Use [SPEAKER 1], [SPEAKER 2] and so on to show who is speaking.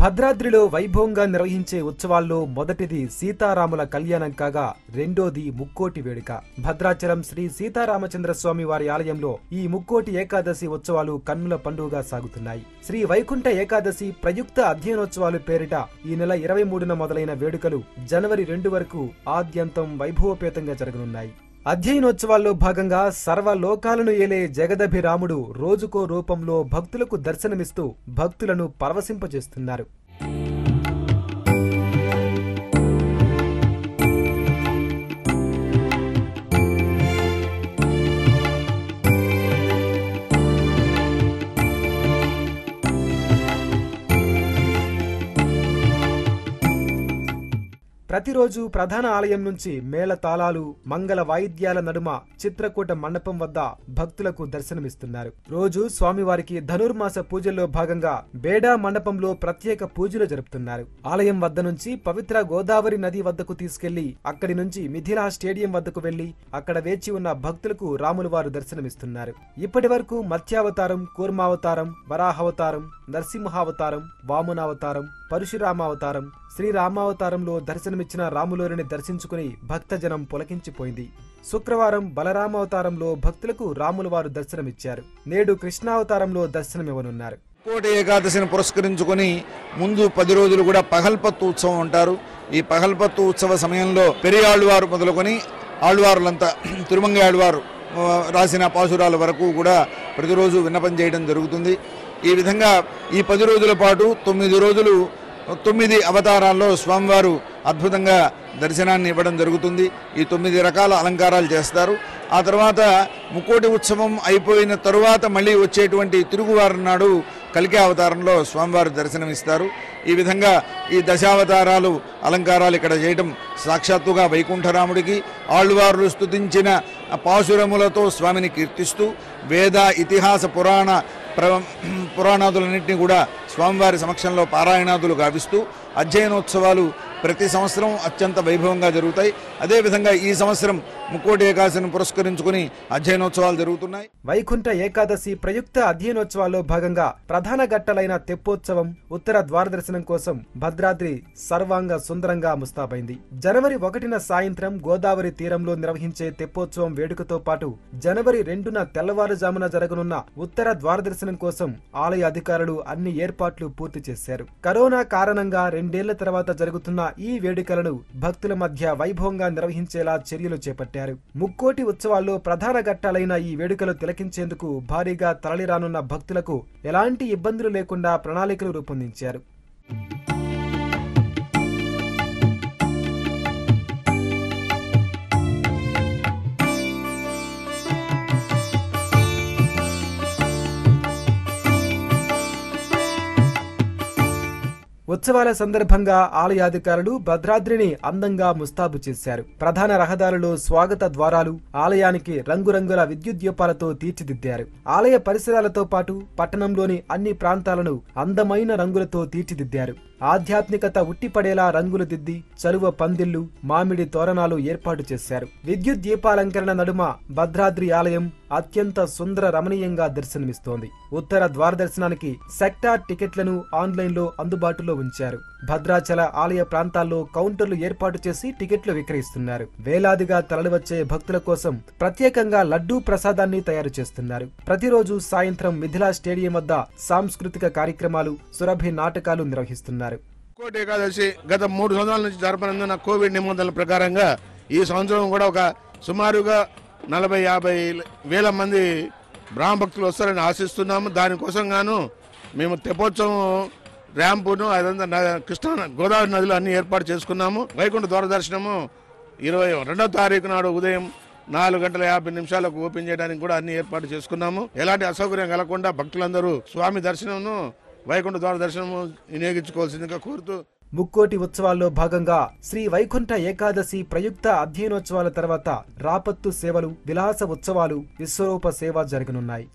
[SPEAKER 1] భద్రాద్రిలో వైభవంగా నిర్వహించే ఉత్సవాల్లో మొదటిది సీతారాముల కళ్యాణం కాగా రెండోది ముక్కోటి వేడుక. భద్రాచలం శ్రీ సీతారామచంద్ర స్వామి వారి ఆలయంలో ఈ ముక్కోటి ఏకాదశి ఉత్సవాలు కన్నుల పండుగగా సాగుతున్నాయి. శ్రీ వైకుంఠ ఏకాదశి ప్రయుక్త అధ్యయనోత్సవాలు పేరిట ఈ నెల ఇరవై మూడున మొదలైన వేడుకలు జనవరి రెండు వరకు ఆద్యంతం వైభవోపేతంగా జరగనున్నాయి. అధ్యయనోత్సవాల్లో భాగంగా సర్వలోకాలను ఏలే జగదభిరాముడు రోజుకో రూపంలో భక్తులకు దర్శనమిస్తూ భక్తులను పరవశింపజేస్తున్నారు. ప్రతిరోజు ప్రధాన ఆలయం నుంచి మేళ తాళాలు మంగళ వాయిద్యాల నడుమ చిత్రకూట మండపం వద్ద భక్తులకు దర్శనమిస్తున్నారు. రోజు స్వామివారికి ధనుర్మాస పూజల్లో భాగంగా బేడా మండపంలో ప్రత్యేక పూజలు జరుపుతున్నారు. ఆలయం వద్ద నుంచి పవిత్ర గోదావరి నది వద్దకు తీసుకెళ్ళి అక్కడి నుంచి మిథిలా స్టేడియం వద్దకు వెళ్ళి అక్కడ వేచి ఉన్న భక్తులకు రాములు వారు దర్శనమిస్తున్నారు. ఇప్పటి వరకు మత్స్యావతారం కూర్మావతారం వరాహావతారం నరసింహావతారం వామనావతారం పరశురామావతారం. శ్రీరామావతారంలో దర్శనమిచ్చిన రాములోరిని దర్శించుకుని భక్తజనం పులకించిపోయింది. శుక్రవారం బలరామావతారంలో భక్తులకు రాముల వారు దర్శనమిచ్చారు. నేడు కృష్ణావతారంలో దర్శనమివ్వనున్నారు.
[SPEAKER 2] కోటి ఏకాదశిని పురస్కరించుకొని ముందు పది రోజులు కూడా పగల్పత్తు ఉత్సవం అంటారు. ఈ పగల్పత్తు ఉత్సవ సమయంలో పెరియాళ్ళవారు మొదలుకొని ఆళ్వారులంతా తిరుమంగ ఆళ్వారు రాసిన పాసురాల వరకు కూడా ప్రతిరోజు విన్నపం చేయడం జరుగుతుంది. ఈ విధంగా ఈ పది రోజుల పాటు తొమ్మిది రోజులు తొమ్మిది అవతారాల్లో స్వామివారు అద్భుతంగా దర్శనాన్ని ఇవ్వడం జరుగుతుంది. ఈ తొమ్మిది రకాల అలంకారాలు చేస్తారు. ఆ తర్వాత ముక్కోటి ఉత్సవం అయిపోయిన తరువాత మళ్ళీ వచ్చేటువంటి తిరుగువారం నాడు కలికే అవతారంలో స్వామివారు దర్శనమిస్తారు. ఈ విధంగా ఈ దశావతారాలు అలంకారాలు ఇక్కడ చేయటం సాక్షాత్తుగా వైకుంఠరాముడికి ఆళ్వార్లు స్తుతించిన పాశురములతో స్వామిని కీర్తిస్తూ వేద ఇతిహాస పురాణ పురాణాదులన్నింటినీ కూడా స్వామివారి సమక్షంలో పారాయణాదులు గావిస్తూ అధ్యయనోత్సవాలు ప్రతి సంవత్సరం అత్యంత వైభవంగా జరుగుతాయి. అదేవిధంగా ఈ సంవత్సరం ముక్కోటి ఏకాదశిని పురస్కరించుకుని అధ్యయనోత్సవాలు జరుగుతున్నాయి.
[SPEAKER 1] వైకుంఠ ఏకాదశి ప్రయుక్త అధ్యయనోత్సవాల్లో భాగంగా ప్రధాన ఘట్టాలైన తెప్పోత్సవం ఉత్తర ద్వారదర్శనం కోసం భద్రాద్రి సర్వాంగ సుందరంగా ముస్తాబైంది. జనవరి ఒకటిన సాయంత్రం గోదావరి తీరంలో నిర్వహించే తెప్పోత్సవం వేడుకతో పాటు జనవరి రెండున తెల్లవారుజామున జరగనున్న ఉత్తర ద్వారదర్శనం కోసం ఆలయ అధికారులు అన్ని ఏర్పాట్లు పూర్తి చేశారు. కరోనా కారణంగా రెండేళ్ళ తర్వాత జరుగుతున్న ఈ వేడుకలను భక్తుల మధ్య వైభవంగా నిర్వహించేలా చర్యలు చేపట్టారు. ముక్కోటి ఉత్సవాల్లో ప్రధాన ఘట్టాలైన ఈ వేడుకలు తిలకించేందుకు భారీగా తరలిరానున్న భక్తులకు ఎలాంటి ఇబ్బందులు లేకుండా ప్రణాళికలు రూపొందించారు. ఉత్సవాల సందర్భంగా ఆలయాధికారులు భద్రాద్రిని అందంగా ముస్తాబు చేశారు. ప్రధాన రహదారులు స్వాగత ద్వారాలు ఆలయానికి రంగురంగుల విద్యుత్ దీపాలతో తీర్చిదిద్దారు. ఆలయ పరిసరాలతో పాటు పట్టణంలోని అన్ని ప్రాంతాలను అందమైన రంగులతో తీర్చిదిద్దారు. ఆధ్యాత్మికత ఉట్టిపడేలా రంగులు దిద్ది చలువ పందిళ్ళు మామిడి తోరణాలు ఏర్పాటు చేశారు. విద్యుత్ దీపాలంకరణ నడుమ భద్రాద్రి ఆలయం అత్యంత సుందర రమణీయంగా దర్శనమిస్తోంది. ఉత్తర ద్వారదర్శనానికి సెక్టార్ టికెట్లను ఆన్లైన్లో అందుబాటులో ఉంచారు. భద్రాచల ఆలయ ప్రాంతాల్లో కౌంటర్లు ఏర్పాటు చేసి టికెట్లు విక్రయిస్తున్నారు. వేలాదిగా తరలివచ్చే భక్తుల కోసం ప్రత్యేకంగా లడ్డూ ప్రసాదాన్ని తయారు చేస్తున్నారు. ప్రతిరోజు సాయంత్రం మిథిలా స్టేడియం వద్ద సాంస్కృతిక కార్యక్రమాలు సురభి నాటకాలు నిర్వహిస్తున్నారు.
[SPEAKER 3] కోటి ఏకాదశి గత మూడు సంవత్సరాల నుంచి జరపనందున కోవిడ్ నిబంధనల ప్రకారంగా ఈ సంవత్సరం కూడా ఒక సుమారుగా నలభై యాభై వేల మంది బ్రాహ్మ భక్తులు వస్తారని ఆశిస్తున్నాము. దానికోసం గాను మేము తెప్పోత్సవం ర్యాంపును అదంతా న- కృష్ణా గోదావరి నదిలో అన్ని ఏర్పాటు చేసుకున్నాము. వైకుంఠ దూరదర్శనము ఇరవై రెండో తారీఖు నాడు ఉదయం నాలుగు గంటల యాభై నిమిషాలకు ఓపెన్ చేయడానికి కూడా అన్ని ఏర్పాటు చేసుకున్నాము. ఎలాంటి అసౌకర్యం కలగకుండా భక్తులందరూ స్వామి దర్శనమును వైకుంఠ ద్వార దర్శనము వినియోగించుకోవాల్సిందిగా కోరుతూ
[SPEAKER 1] ముక్కోటి ఉత్సవాల్లో భాగంగా శ్రీ వైకుంఠ ఏకాదశి ప్రయుక్త అధ్యయనోత్సవాల తర్వాత రాపత్తు సేవలు విలాస ఉత్సవాలు విశ్వరూప సేవ జరగనున్నాయి.